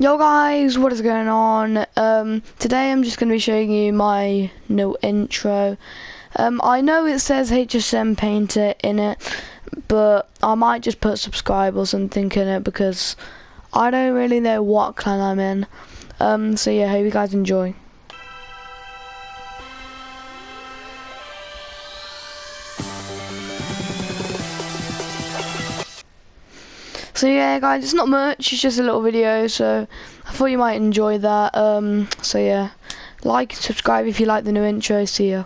Yo guys, what is going on? Um, today I'm just going to be showing you my new intro. Um, I know it says HSM Painter in it, but I might just put subscribe or something in it because I don't really know what clan I'm in. Um, so yeah, hope you guys enjoy. So yeah guys, it's not much, it's just a little video, so I thought you might enjoy that. Um, so yeah, like and subscribe if you like the new intro, see ya.